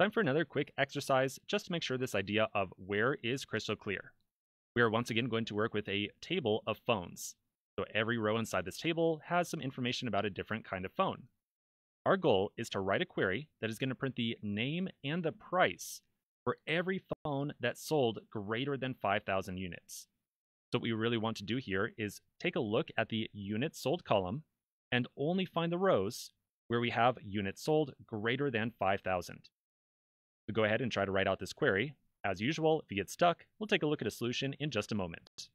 Time for another quick exercise just to make sure this idea of where is crystal clear. We are once again going to work with a table of phones. So every row inside this table has some information about a different kind of phone. Our goal is to write a query that is going to print the name and the price for every phone that sold greater than 5,000 units. So what we really want to do here is take a look at the units sold column and only find the rows where we have units sold greater than 5,000. Go ahead and try to write out this query. As usual, if you get stuck, we'll take a look at a solution in just a moment.